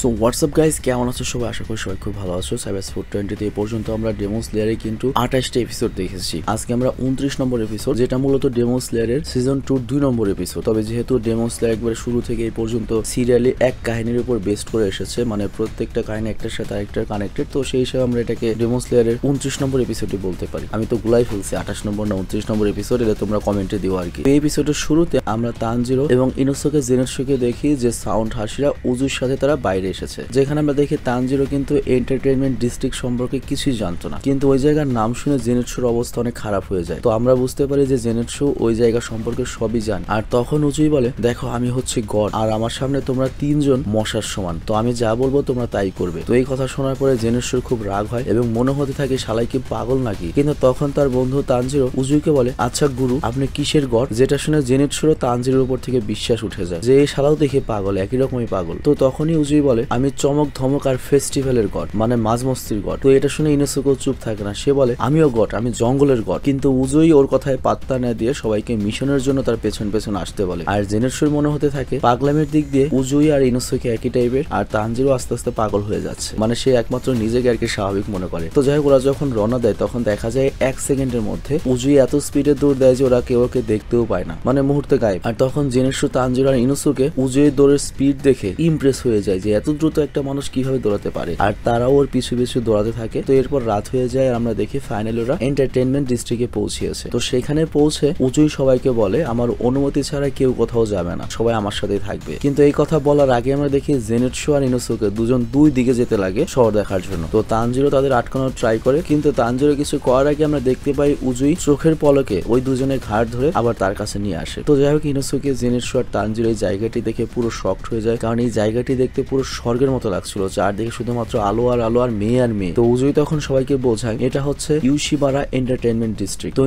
So WhatsApp guys কেমন আছো সবাই? আশা করি সবাই খুব ভালো আছো। সাইবার স্পোর্ট টোয়েন্টিতে এই পর্যন্ত আমরা ডেমো স্লেয়ারে কিন্তু আঠাশটা এপিসোড দেখেছি। আজকে আমরা উনত্রিশ নম্বর এপিসোড যেটা মূলত ডেমোস লেয়ারের সিজন টুর দুই নম্বর এপিসোড তবে যেহেতু ডেমোস লেয়ার একবারে শুরু থেকে এই পর্যন্ত সিরিয়ালি এক কাহিনীর উপর বেস্ট করে এসেছে মানে প্রত্যেকটা কাহিনী একটার সাথে আরেকটার কানেক্টেড তো সেই হিসাবে আমরা এটাকে ডেমোস লেয়ারের উনত্রিশ নম্বর এপিসোডই বলতে পারি। আমি তো গুলাই ফেলছি, আঠাশ নম্বর না উনত্রিশ নম্বর এপিসোড এটা তোমরা কমেন্টে দিও আর কি। এই এপিসোডের শুরুতে আমরা তানজিরো এবং ইনোসোকে জেনেটসোকে দেখি যে সাউন্ড হাসিরা উজুর সাথে তারা বাইরে এসেছে, যেখানে আমরা দেখি তানজিরো কিন্তু এন্টারটেনমেন্ট ডিস্ট্রিক্ট সম্পর্কে কিছুই জানতো না। কিন্তু ওই জায়গার নাম শুনে জেনেটসোর অবস্থা অনেক খারাপ হয়ে যায়। তো আমরা বুঝতে পারি যে জেনেটসো ওই জায়গা সম্পর্কে সবই জান। আর তখন উজুই বলে, দেখো, আমি হচ্ছে গড, আর আমার সামনে তোমরা তিনজন মশার সমান। তো আমি যা বলব তোমরা তাই করবে। তো এই কথা শোনার পরে জেনেটসোর খুব রাগ হয় এবং মনে হতে থাকে, শালাই কি পাগল নাকি? কিন্তু তখন তার বন্ধু তানজিরো উজুইকে বলে আচ্ছা গুরু, আপনি কিসের গড? যেটা শুনে জেনেটসোরও তানজিরোর উপর থেকে বিশ্বাস উঠে যায়, যে এই শালাও দেখে পাগল, একই রকমই পাগল। তো তখনই উজুই বলে আমি চমক, ধমক আর ফেস্টিভ্যালের গড মানে মাঝ মস্তির গড তো এটা শুনে ইনোসোকো চুপ থাকে না। সে বলে, আমিও গড আমি জঙ্গলের গড কিন্তু উজুই ওর কথায় পাত্তা না দিয়ে সবাইকে মিশনের জন্য তার পেছন পেছন আসতে বলে। আর জেনেটসুর মনে হতে থাকে, পাগলামের দিক দিয়ে উজুই আর ইনোসোকে একই টাইপের আর তানজিরও আস্তে আস্তে পাগল হয়ে যাচ্ছে। মানে সে একমাত্র নিজেকে আর কি স্বাভাবিক মনে করে। তো যাই হোক, ওরা যখন রওনা দেয়, তখন দেখা যায় এক সেকেন্ডের মধ্যে উজুই এত স্পিডে দৌড় দেয় যে ওরা কেউ ওকে দেখতেও পায় না। মানে মুহূর্তে গায়েব। আর তখন জেনেটসু তানজিরো আর ইনোসুকে উজুয়ের দৌড়ের স্পিড দেখে ইমপ্রেস হয়ে যায় যে এত দ্রুত একটা মানুষ কীভাবে দৌড়াতে পারে? আর তারাও ওর পিছু পিছু দৌড়াতে থাকে। তো এরপর রাত হয়ে যায় আমরা দেখি ফাইনালি ওরা এন্টারটেনমেন্ট ডিস্ট্রিক্টে পৌঁছিয়েছে। তো সেখানে পৌঁছে উঁচুই সবাইকে বলে, আমার অনুমতি ছাড়া কেউ কোথাও যাবে না। সবাই আমার সাথেই থাকবে। কিন্তু এই কথা বলার আগে আমরা দেখি জেনেটসু আর ইনোসুকে দুজন দুই দিকে যেতে লাগে শহর দেখার জন্য। তো তানজিরো তাদের আটকানোর ট্রাই করে, কিন্তু তানজিরো কিছু করার আগে আমরা দেখতে পাই উজুই চোখের পলকে ওই দুজনের ঘাট ধরে আবার তার কাছে নিয়ে আসে। তো যাই হোক ইনোসুকে জেনেটসু আর তানজিরো এই জায়গাটি দেখে পুরো শক্ট হয়ে যায়। কারণ এই জায়গাটি দেখতে পুরো স্বর্গের মতো লাগছিল, চারদিকে শুধুমাত্র আলো আর আলো আর মেয়ে আর মেয়ে। তো উজুই তখন সবাইকে বোঝায়, এটা হচ্ছে ইউশিবারা এন্টারটেনমেন্ট ডিস্ট্রিক্ট। তো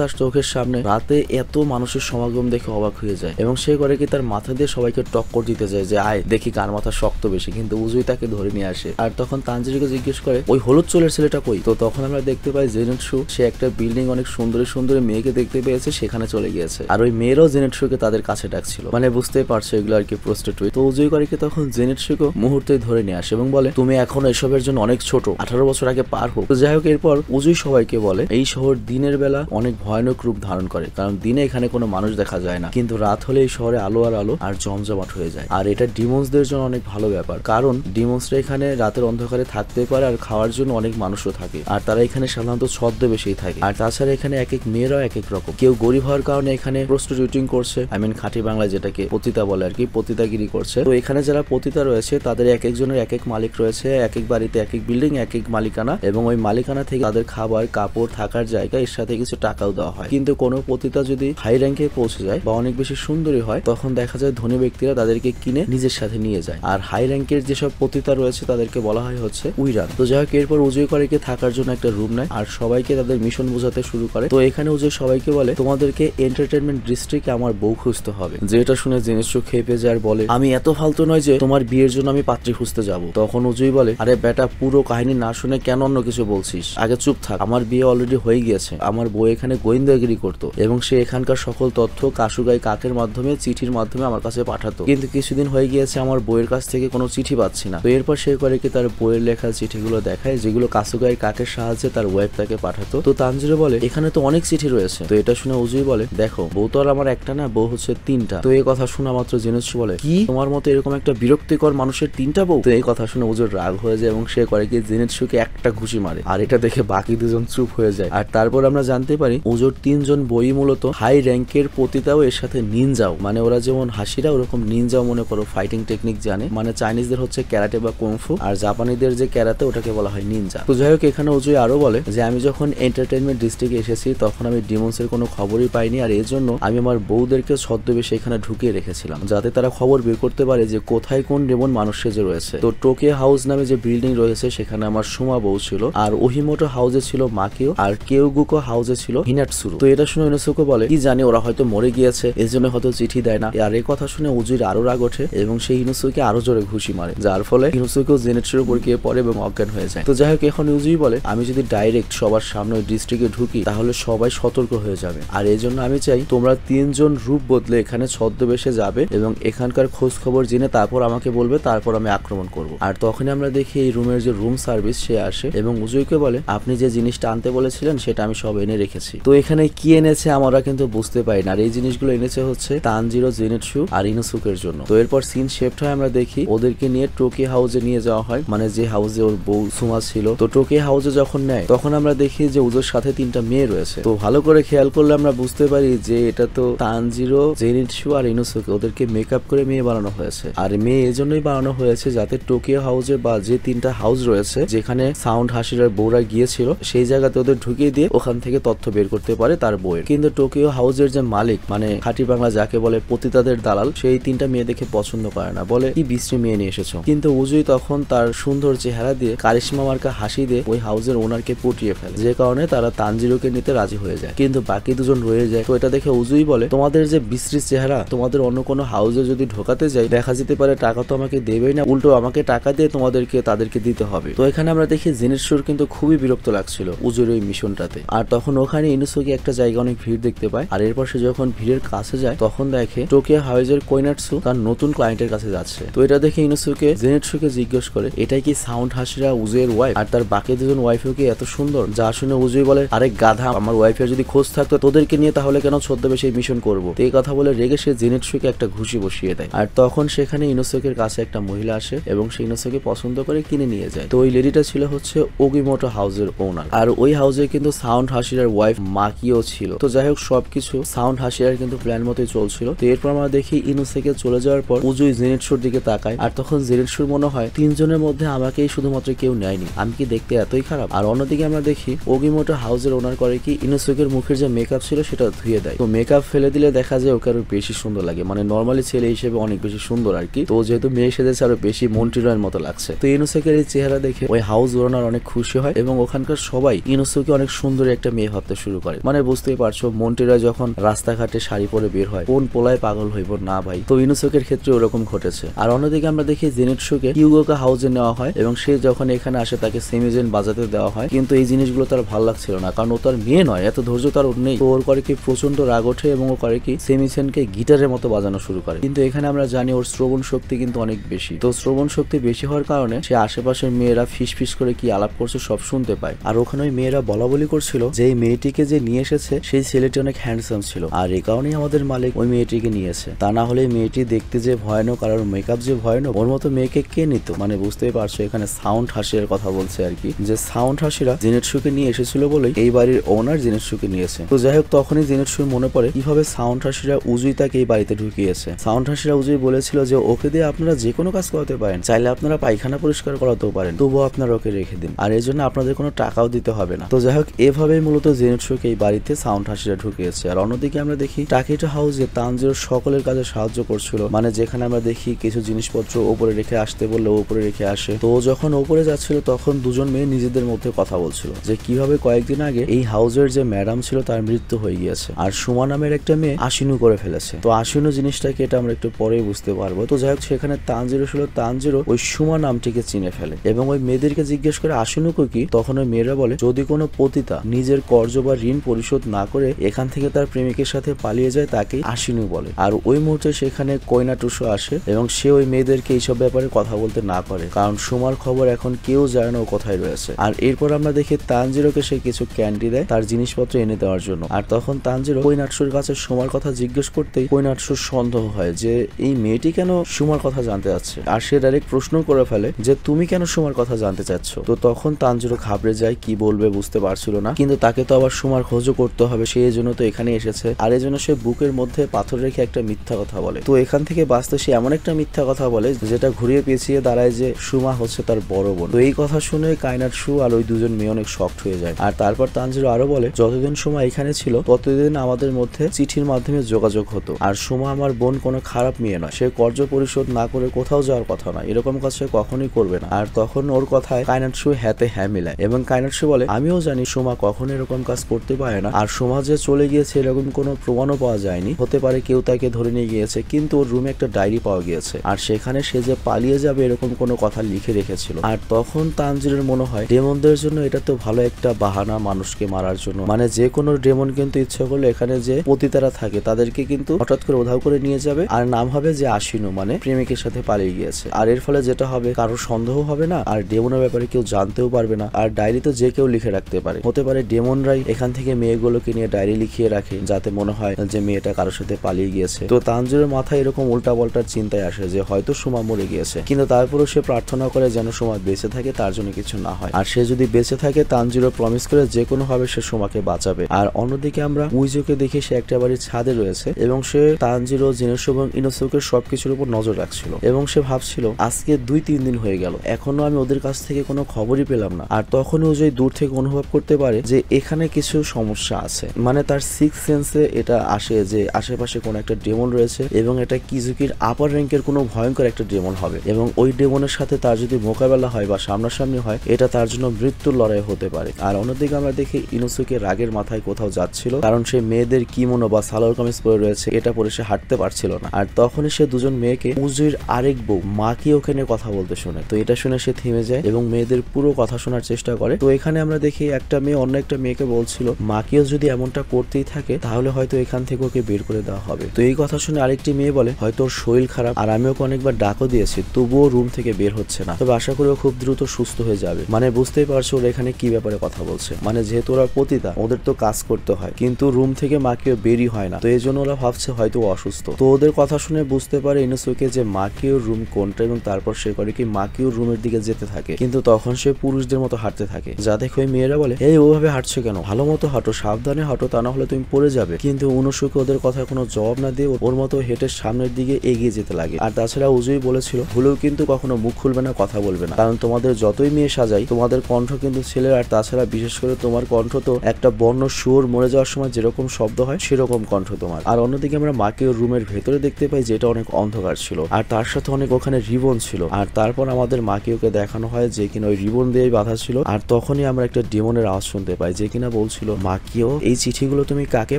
তার চোখের সামনে রাতে এত মানুষের সমাগম দেখে অবাক হয়ে যায়। এবং সে করে কি তার মাথা দিয়ে সবাইকে টক্কর দিতে যায় যে, আয়, দেখি কার মাথা শক্ত বেশি। কিন্তু উজুই তাকে ধরে নিয়ে আসে। আর তখন তানজিরিকে জিজ্ঞেস করে, ওই হলুদ চুলের ছেলেটা কই? তো তখন আমরা দেখতে পাই জেনেটসু সে একটা বিল্ডিং অনেক সুন্দরী সুন্দরী মেয়েকে দেখতে পেয়েছে, সেখানে চলে গিয়েছে। আর ওই মেয়েরও জেনেটসুকে তাদের কাছে ডাকছিল। মানে বুঝতেই পারছে এগুলো আর কি প্রস্টিটিউট তো উজুই করে কি তখন জেনেটসুকে মুহূর্তে ধরে নিয়ে আসে এবং বলে, তুমি এখন এসবের জন্য অনেক ছোট। আঠারো বছর আগে পার হোক। যাই হোক, এরপর উজুই সবাইকে বলে, এই শহর দিনের বেলা অনেক ভয়ানক রূপ ধারণ করে, কারণ দিনে এখানে কোনো মানুষ দেখা যায় না। কিন্তু রাত হলে এই শহরে আলো আর আলো আর জমজমাট হয়ে যায়। আর এটা ডিমন্সদের জন্য অনেক ভালো ব্যাপার, কারণ ডিমন্সরা এখানে রাতের অন্ধকারে থাকতে পারে আর খাওয়ার জন্য অনেক মানুষও থাকে। আর তারা এখানে সাধারণত ছদ্মবেশেই থাকে। আর তাছাড়া এখানে এক এক মেয়েরাও এক এক রকম। কেউ গরিব হওয়ার কারণে এখানে প্রস্টিটিউটিং করছে। আই মিন খাঁটি বাংলা যেটাকে পতিতা বলে আর কি, পতিতাগিরি করছে। তো এখানে যারা পতিতা রয়েছে তাদের এক একজনের এক এক মালিক রয়েছে, এক এক বাড়িতে, এক এক বিল্ডিং এক এক মালিকানা এবং ওই মালিকানা থেকে তাদের খাবার, কাপড় থাকার জায়গা এর সাথে কিছু টাকাও দেওয়া হয়। কিন্তু কোনো পতিতা যদি হাই র্যাঙ্কে পৌঁছে যায় বা অনেক বেশি সুন্দরী হয়, তখন দেখা যায় ধনী ব্যক্তিরা তাদেরকে কিনে নিজের সাথে নিয়ে যায়। আর হাই র্যাঙ্কের যেসব পতিতা রয়েছে, তাদেরকে বলা হয় হচ্ছে উইরান। তো যাই হোক, এরপর উজয় করেকে থাকার জন্য একটা রুম নেয় আর সবাইকে তাদের মিশন বোঝাতে শুরু করে। তো এখানে উজয় সবাইকে বলে, তোমাদেরকে এন্টারটেনমেন্ট ডিস্ট্রিক্টে আমার বউ খুঁজতে হবে। যেটা শুনে জিনিস খেপে যায় আর বলে, আমি এত ফালতু নয় যে তোমার বিয়ের জন্য আমি পাত্রী খুঁজতে যাব। তখন উজয় বলে, আরে বেটা, পুরো কাহিনী না শুনে কেন অন্য কিছু বলছিস? আগে চুপ থাক, আমার বিয়ে অলরেডি হয়ে গিয়েছে। আমার বউ এখানে গোয়েন্দাগিরি করতো এবং সে এখানকার সকল তথ্য কাশুগাই কাকের মাধ্যমে, চিঠির মাধ্যমে আমার কাছে পাঠাতো। কিন্তু কিছুদিন হয়ে গিয়েছে, আমার বইয়ের কাছ থেকে কোনো চিঠি পাচ্ছি না। তো এরপর সে করে কি তার বইয়ের লেখা চিঠিগুলো দেখায়, যেগুলো কাসুগাই কাকের সাহায্যে তার ওয়েব তাকে পাঠাতো? তো তানজিরে বলে, এখানে তো অনেক চিঠি রয়েছে। তো এটা শুনে উজুই বলে, দেখো, বউ তো আর আমার একটা না, বউ হচ্ছে তিনটা। তো এই কথা শোনা মাত্র জেনেছি বলে, কি? তোমার মতো এরকম একটা বিরক্তিকর মানুষের তিনটা বউ। এই কথা শুনে ওজোর রাগ হয়ে যায় এবং সে করে কি জেনেটসুকে একটা ঘুষি মারে। আর এটা দেখে বাকি দুজন চুপ হয়ে যায়। আর তারপর আমরা জানতে পারি উজোর তিনজন বই মূলত হাই র্যাঙ্কের পতিতাও এর সাথে নিনজাও মানে ওরা যেমন হাসিরা, ওরকম নিনজাও মনে করো ফাইটিং টেকনিক জানে। মানে চাইনিজদের হচ্ছে ক্যারাটে বা কুংফু আর জাপানিদের যে ক্যারাতে ওটাকে বলা হয় নিনজা তো যাই হোক, এখানে উজুই আরও বলে যে, আমি যখন এন্টারটেনমেন্ট ডিস্ট্রিক্টে এসেছি, তখন আমি ডিমন্সের কোনো খবরই পাইনি। আর এর জন্য আমি আমার বউদেরকে ছদ্মবেশে এখানে ঢুকিয়ে রেখেছিলাম। যাতে তারা খবর বের করতে পারে যে, কোথায় কোন ডেমন মানুষ সেজে রয়েছে। তো টোকে হাউস নামে যে বিল্ডিং রয়েছে, সেখানে আমার সুমা বউ ছিল, আর ওহিমোটো হাউসে ছিল মাকেও, আর কেউগুকো হাউসে ছিল হিনাটসুরু। তো এটা শুনে ইনোসুকো বলে, কি জানি, ওরা হয়তো মরে গিয়েছে এর জন্য হয়তো চিঠি দেয় না। আর এই কথা শুনে উজুর আরও রাগ ওঠে, এবং সেই ইনোসুকে আরও জোরে ঘুষি মারে, যার ফলে ইনোসুকেও জেনেটসুর উপর গিয়ে পড়ে এবং অজ্ঞান হয়ে যায়। তো যাই হোক, এখন উজুই বলে, আমি যদি ডাইরেক্ট সবার সামনে ডিস্ট্রিক্টে ঢুকি, তাহলে সবাই সতর্ক হয়ে যাবে। আর এই জন্য আমি চাই, তোমরা তিনজন রূপ বদলে এখানে ছদ্মবেশে যাবে, এবং এখানকার খোঁজ খবর জেনে তারপর আমাকে বলবে, তার তারপর আমি আক্রমণ করব। আর তখনই আমরা দেখি এই রুমের যে রুম সার্ভিস সে আসে এবং উজুইকে বলে, আপনি যে জিনিসটা আনতে বলেছিলেন, সেটা আমি সব এনে রেখেছি। তো এখানে কি এনেছে আমরা কিন্তু বুঝতে পারি না। আর এই জিনিসগুলো এনেছে হচ্ছে তানজিরো জেনেটসু আর ইনোসুকের জন্য। তো এরপর সিন শেফট হয়, আমরা দেখি ওদেরকে নিয়ে টোকি হাউসে নিয়ে যাওয়া হয়। মানে যে হাউসে ওর বউ সুমা ছিল। তো টোকি হাউসে যখন নেয়, তখন আমরা দেখি যে উজোর সাথে তিনটা মেয়ে রয়েছে। তো ভালো করে খেয়াল করলে আমরা বুঝতে পারি যে এটা তো তানজিরো জেনিটসু আর ইনোসুকে। ওদেরকে মেকআপ করে মেয়ে বানানো হয়েছে। আর মেয়ে এজন্যই বানানো হয়েছে যাতে টোকিও হাউসে বা যে তিনটা হাউস রয়েছে, যেখানে সাউন্ড হাসিরার বউরা গিয়েছিল, সেই জায়গাতে ওদের ঢুকিয়ে দিয়ে ওখান থেকে তথ্য বের করতে পারে তার বইয়ের কিন্তু টোকিও হাউসের যে মালিক মানে খাঁটি বাংলা যাকে বলে পতিতাদের দালাল, সেই তিনটা মেয়ে দেখে পছন্দ করে না। বলে, কি বিশ্রী মেয়ে নিয়ে এসেছ? কিন্তু উজুই তখন তার সুন্দর চেহারা দিয়ে কারিশমা মার্কা হাসি দিয়ে ওই হাউসের ওনারকে পটিয়ে ফেলে। যে কারণে তারা তানজিরোকে নিতে রাজি হয়ে যায়। কিন্তু বাকি দুজন রয়ে যায়। তো এটা দেখে উজুই বলে, তোমাদের যে বিশ্রী চেহারা, তোমাদের অন্য কোনো হাউসে যদি ঢোকাতে যাই, দেখা যেতে পারে টাকা তো আমাকে দেবেই না, উল্টো আমাকে টাকা দিয়ে তোমাদেরকে, তাদেরকে দিতে হবে। তো এখানে আমরা দেখি জিনিসুর কিন্তু খুবই বিরক্ত লাগছিল উজুর ওই মিশনটাতে। আর তখন ওখানে ইনুসুকি একটা জায়গা অনেক ভিড় দেখতে পায়। আর এরপর সে যখন ভিড়ের কাছে যায়, তখন দেখে টোকিয়া হাউজের কোইনাটসু তার নতুন ক্লায়েন্টের কাছে যাচ্ছে। তো এটা দেখে ইনুসুকে, জেনেটসুকে জিজ্ঞেস করে, এটাই কি সাউন্ড হাসিরা উজুয়ের ওয়াইফ আর তার বাকি দুজন ওয়াইফও কি এত সুন্দর? যা শুনে উজুই বলে, আরে গাধা, আমার ওয়াইফের যদি খোঁজ থাকতো, তোদেরকে নিয়ে তাহলে কেন ছদ্মবেশে মিশন করব? এই কথা বলে রেগে সে জেনেটসুকে একটা ঘুষি বসিয়ে দেয়। আর তখন সেখানে ইনোসেকের কাছে একটা মহিলা আসে এবং সেই ইনোসেকে পছন্দ করে কিনে নিয়ে যায়। তো ওই লেডিটা ছিল হচ্ছে ওগিমোটো হাউসের ওনার আর ওই হাউসে কিন্তু সাউন্ড হাসিরার ওয়াইফ মাকিও ছিল। তো যাই হোক, সবকিছু সাউন্ড হাসিরার কিন্তু প্ল্যান মতোই চলছিল। তো এরপর আমরা দেখি ইনোসেকে চলে যাওয়ার পর উজুই জেনেটসুর দিকে তাকায়। আর তখন জেনেটসুর মনে হয়, তিনজনের মধ্যে আমাকেই শুধুমাত্র কেউ নেয়নি। আমি কি দেখতে এতই খারাপ? আর অন্যদিকে আমরা দেখি, ওগিমোটো হাউসের ওনার করে কি ইনোসেকের মুখের যে মেকআপ ছিল সেটা ধুয়ে দেয়। তো মেকআপ ফেলে দিলে দেখা যায় ওকে আরও বেশি সুন্দর লাগে। মানে নর্মালি ছেলে হিসেবে অনেক বেশি সুন্দর আর কি। তো যেহেতু মেয়ে সেজেছে আরও বেশি মন্টিরয়ের মতো লাগছে। তো ইনোসেকের এই চেহারা দেখে ওই হাউস ওনার অনেক খুশি হয় এবং ওখানকার সবাই ইনোসেকে অনেক সুন্দর একটা মেয়ে ভাবতে শুরু করে। মানে বুঝতেই পারছ মন্টিরা যখন রাস্তাঘাটে শাড়ি পরে বের হয়, কোন পোলায় পাগল হইব না ভাই। তো ইনোসেকের ক্ষেত্রে ওরকম ঘটেছে। আর অন্যদিকে আমরা দেখি জেনেটসুকে ইউগোকা হাউসে নেওয়া হয় এবং সে যখন এখানে আসে তাকে সেমিজেন বাজাতে দেওয়া হয়। কিন্তু এই জিনিসগুলো তার ভালো লাগছিল না, কারণ ও তার মেয়ে নয়, এত ধৈর্য তার ওর নেই। তো ওর করে কি প্রচণ্ড রাগ ওঠে এবং ও করে কি সেমিসেনকে গিটারের মতো বাজানো শুরু করে। কিন্তু এখানে আমরা জানি ওর শ্রবণ শক্তি কিন্তু অনেক বেশি। তো শ্রবণ শক্তি বেশি হওয়ার কারণে সে আশেপাশের মেয়েরা ফিস ফিস করে কি আলাপ করছে সব শুনতে পায়। আর ওখানে ওই মেয়েরা বলা বলি করছিল যে, এই মেয়েটিকে যে নিয়ে এসেছে, সেই ছেলেটি অনেক হ্যান্ডসাম ছিল। আর এই কারণেই আমাদের মালিক ওই মেয়েটিকে নিয়েছে তা না হলে মেয়েটি দেখতে যে ভয়ানক, আর মেকআপ যে ভয়ানক, ওর মতো মেয়েকে কে নিত? মানে বুঝতেই পারছ, এখানে সাউন্ড হাসির কথা বলছে আর কি। যে সাউন্ড হাসিরা জেনেটসুকে নিয়ে এসেছিল বলেই এই বাড়ির ওনার জেনেটসুকে নিয়েছে তো যাই হোক, তখনই জেনেটসুর মনে পড়ে কীভাবে সাউন্ড হাসিরা উজুই তাকে এই বাড়িতে ঢুকিয়েছে। সাউন্ড হাসিরা উজুই বলেছিল যে, ওকে দিয়ে আপনারা যে কোনো কাজ করাতে পারেন। চাইলে আপনারা পায়খানা পরিষ্কার করাতেও পারেন। তবুও আপনারা ওকে রেখে দিন। আর এই জন্য আপনাদের কোনো টাকাও দিতে হবে না। তো যাই হোক, এভাবেই মূলত জেনেটসুকে এই বাড়িতে সাউন্ড হাসিরা ঢুকিয়েছে আর অন্যদিকে আমরা দেখি টাকিটা হাউসে তানজিরো সকলের কাজে সাহায্য করছিল। মানে যেখানে আমরা দেখি কিছু জিনিসপত্র ওপরে রেখে আসতে বললে ওপরে রেখে আসে। তো যখন ওপরে যাচ্ছিল, তখন দুজন মেয়ে নিজেদের মধ্যে কথা বলছিল। যে কীভাবে কয়েকদিন আগে এই হাউসের যে ম্যাডাম ছিল, তার মৃত্যু হয়ে গিয়েছে। আর সুমা নামের একটা মেয়ে আশিনু করে ফেলেছে। তো আশিনু জিনিসটাকে এটা আমরা একটু পরে বুঝতে পারব। তো যাই হোক, সেখানে তানজিরো ছিল তানজিরো ওই সুমা নামটিকে চিনে ফেলে এবং ওই মেয়েদেরকে জিজ্ঞেস করে আশিনুকে কি? তখন ওই মেয়েরা বলে, যদি কোনো পতিতা নিজের কর্জ বা ঋণ পরিশোধ না করে এখান থেকে তার প্রেমিকের সাথে পালিয়ে যায় তাকে আশিনু বলে। আর ওই মুহূর্তে সেখানে কয়না টুসো আসে এবং সে ওই মেয়েদেরকে এইসব ব্যাপারে কথা বলতে না করে কারণ সুমার খবর এখন কেউ জানে না ও কোথায় রয়েছে। আর এরপর আমরা দেখি তানজিরোকে সে কিছু ক্যান্ডি দেয় তার জিনিসপত্র এনে দেওয়ার জন্য। আর তখন তানজিরো কৈনাটসুর কাছে সুমার কথা জিজ্ঞেস করতেই কৈনাটসুর সন্দেহ হয় যে, এই মেয়েটি কেন সুমার কথা জানতে চাচ্ছে আর সে ডাইরেক্ট প্রশ্ন করে ফেলে যে, তুমি কেন সুমার কথা জানতে চাচ্ছ? তো তখন তানজিরো ঘাবড়ে যায়, কি বলবে বুঝতে পারছিল না। কিন্তু তাকে তো আবার সুমার খোঁজও করতে হবে সেই জন্য তো এখানে এসেছে। আর এই জন্য সে বুকের মধ্যে পাথর রেখে একটা মিথ্যা কথা বলে। তো এখান থেকে বাঁচতে সে এমন একটা মিথ্যা কথা বলে, যেটা ঘুরিয়ে পেঁচিয়ে দাঁড়ায় যে, সুমা হচ্ছে তার বড় বোন। তো এই কথা শুনে কাইনার সু আর ওই দুজন মেয়ে অনেক শক্ট হয়ে যায়। আর তারপর তানজিরো আরও বলে, যতদিন সময় এখানে ছিল, ততদিন আমাদের মধ্যে চিঠির মাধ্যমে যোগাযোগ হতো। আর সুমা আমার বোন কোনো খারাপ মেয়ে নয়। সে কর্য পরিশোধ না করে কোথাও যাওয়ার কথা নয়। এরকম কাজ সে কখনোই করবে না। আর তখন ওর কথায় কাইনাটসু হ্যাতে হ্যাঁ মিলায়। এবং কাইনাটসু বলে, আমিও জানি সুমা কখনো এরকম কাজ করতে পারে না। আর সুমা যে চলে গিয়েছে এরকম কোনো প্রমাণও পাওয়া যায়নি। হতে পারে কেউ তাকে ধরে নিয়ে গিয়েছে, কিন্তু ওর রুমে একটা ডায়েরি পাওয়া গিয়েছে। আর সেখানে সে যে পালিয়ে যাবে এরকম কোনো কথা লিখে রেখেছিল। আর তখন তানজিরের মনে হয়, ডেমনদের জন্য এটা তো ভালো একটা বাহানা মানুষকে মারার জন্য। মানে যে কোনো ডেমন কিন্তু ইচ্ছা করলে এখানে যে পতিতারা থাকে, তাদেরকে কিন্তু হঠাৎ করে উধাও করে নিয়ে যাবে। আর নাম হবে যে আশিনু মানে প্রেমিকের সাথে পালিয়ে পালিয়ে গিয়েছে। আর এর ফলে যেটা হবে, কারোর সন্দেহ হবে না, আর ডেমনের ব্যাপারে কেউ জানতেও পারবে না, আর ডায়েরিতে যে কেউ লিখে রাখতে পারে। হতে পারে ডেমনরাই এখান থেকে মেয়েগুলোকে নিয়ে ডায়েরি লিখিয়ে রাখে, যাতে মনে হয় যে মেয়েটা কারোর সাথে পালিয়ে গিয়েছে। তো তানজিরের মাথায় এরকম উল্টা পাল্টার চিন্তায় আসে যে হয়তো সুমা মরে গিয়েছে। কিন্তু তারপরেও সে প্রার্থনা করে যেন সুমা বেঁচে থাকে, তার জন্য কিছু না হয়। আর সে যদি বেঁচে থাকে, তানজিরও প্রমিস করে যে কোনো ভাবে সে সুমাকে বাঁচাবে। আর অন্যদিকে আমরা উইজোকে দেখি সে একটা বাড়ির ছাদে রয়েছে, এবং সে তানজিরো জিনিস এবং ইনোসোকের সবকিছুর উপর নজর রাখছিল। এবং সে ভাবছিল, আজকে দুই, তিন দিন হয়ে গেল। এখনও আমি ওদের কাছ থেকে কোনো খবরই পেলাম না। আর তখন উজয় দূর থেকে অনুভব করতে পারে যে এখানে কিছু সমস্যা আছে। মানে তার সিক্স সেন্সে এটা আসে যে আশেপাশে কোনো একটা ডেমন রয়েছে এবং এটা কিজুকির আপার র্যাঙ্কের কোনো ভয়ঙ্কর একটা ডেমন হবে। এবং ওই ডেমনের সাথে তার যদি মোকাবেলা হয় বা সামনাসামনি হয়, এটা তার জন্য মৃত্যুর লড়াই হতে পারে। আর অন্যদিকে আমরা দেখি ইনুসুকে রাগের মাথায় কোথাও যাচ্ছিল, কারণ সে মেয়েদের কি কিমোনো বা সালোয়ার কামিজ পরে রয়েছে, এটা পরে সে হাঁটতে পারছিল না। আর তখনই সে দুজন মেয়েকে উজুর আরেক বউ মাকে ওখানে কথা বলতে শোনে? তো এটা শুনে সে থেমে যায় এবং মেয়েদের পুরো কথা শোনার চেষ্টা করে। তো এখানে আমরা দেখি একটা মেয়ে, অন্য একটা মেয়েকে বলছিল, মাকেও যদি এমনটা করতেই থাকে, তাহলে হয়তো এখান থেকে ওকে বের করে দেওয়া হবে। তো এই কথা শুনে আরেকটি মেয়ে বলে, হয়তো ওর শরীর খারাপ, আর আমি ওকে অনেকবার ডাকও দিয়েছি, তবুও রুম থেকে বের হচ্ছে না। তবে আশা করি ও খুব দ্রুত সুস্থ হয়ে যাবে। মানে বুঝতেই পারছ ওরা এখানে কি ব্যাপারে কথা বলছে। মানে যেহেতু ওরা পতিতা, ওদের তো কাজ করতে হয়, কিন্তু রুম থেকে মাকেও বেরই হয় না। তো এই জন্য ওরা ভাবছে হয়তো অসুস্থ। তো ওদের কথা শুনে বুঝতে পারে ইনুসুকে যে মাকিওর রুম কোনটা এবং তারপর সে করে কি মাকিওর রুমের দিকে যেতে থাকে। কিন্তু তখন সে পুরুষদের মতো হাঁটতে থাকে। যা দেখে ওই মেয়েরা বলে, এই ওভাবে হাঁটছো কেন? ভালো মতো হাঁটো, সাবধানে হাঁটো, তা না হলে তুমি পড়ে যাবে। কিন্তু অনুসুকে ওদের কথা কোনো জবাব না দিয়ে ওর মতো হেঁটে সামনের দিকে এগিয়ে যেতে লাগে। আর তাছাড়া উজুই বলেছিল, ভুলেও কিন্তু কখনো মুখ খুলবে না, কথা বলবে না। কারণ তোমাদের যতই মেয়ে সাজাই, তোমাদের কণ্ঠ কিন্তু ছেলে আর তাছাড়া বিশেষ করে তোমার কণ্ঠ তো একটা বর্ণ সুর, মরে যাওয়ার সময় যেরকম শব্দ হয়, সেরকম কণ্ঠ তোমার। আর অন্যদিকে আমরা মাকে রুমের ভেতরে দেখতে পাই যেটা অনেক অন্ধকার ছিল। আর তার সাথে অনেক ওখানে রিবন ছিল। আর তারপর আমাদের মাকে ওকে দেখানো হয় যে কিনা ওই রিবন দিয়ে বাধা ছিল। আর তখনই আমরা একটা ডেমনের আওয়াজ শুনতে পাই যে কিনা বলছিল মাকিও এই চিঠিগুলো তুমি কাকে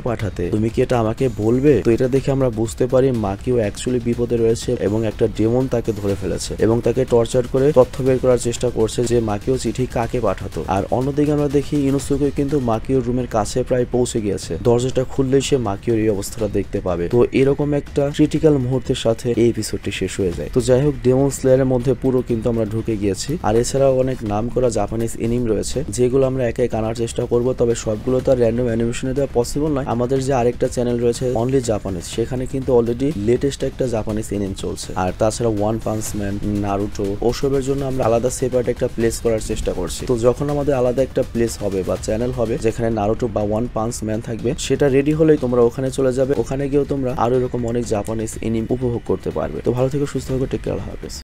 পাঠাতে? তুমি কি এটা আমাকে বলবে? তো এটা দেখে আমরা বুঝতে পারি মাকিও অ্যাকচুয়ালি বিপদে রয়েছে এবং একটা ডেমন তাকে ধরে ফেলেছে এবং তাকে টর্চার করে তথ্য বের করার চেষ্টা করছে যে মাকিও চিঠি কাকে পাঠাতো। আর অন্যদিকে আমরা দেখি ইনুসুকে কিন্তু মাকিওর রুমের কাছে প্রায় পৌঁছে গিয়েছে। দরজাটা খুললেই সে মাকিওর এই অবস্থাটা দেখতে পাবে। তো এরকম একটা ক্রিটিক্যাল মুহূর্তের সাথে এই এপিসোডটি শেষ হয়ে যায়। তো যাই হোক ডেমন স্লেয়ারের মধ্যে পুরো কিন্তু আমরা ঢুকে গিয়েছি। আর এছাড়াও অনেক নাম করা জাপানিজ এনিম রয়েছে, যেগুলো আমরা একে আনার চেষ্টা করব। তবে সবগুলো তো আর র্যান্ডম অ্যানিমেশনে দেওয়া পসিবল নয়। আমাদের যে আরেকটা চ্যানেল রয়েছে অনলি জাপানিজ সেখানে কিন্তু অলরেডি লেটেস্ট একটা জাপানিজ এনিম চলছে। আর তাছাড়া ওয়ান পাঞ্চ ম্যান নারুটো ওসবের জন্য আমরা আলাদা সেপারেট একটা প্লেস করার চেষ্টা করছি। তো যখন আমাদের আলাদা একটা প্লেস হবে বা চ্যানেল হবে, যেখানে নারুটো বা ওয়ান পাঞ্চ ম্যান থাকবে, সেটা রেডি হলেই তোমরা ওখানে চলে যাবে। ওখানে গিয়েও তোমরা আরও এরকম অনেক জাপানিজ এনিম উপভোগ করতে পারবে। তো ভালো থেকে, সুস্থ থাকো টেক কেয়ার হাফেজ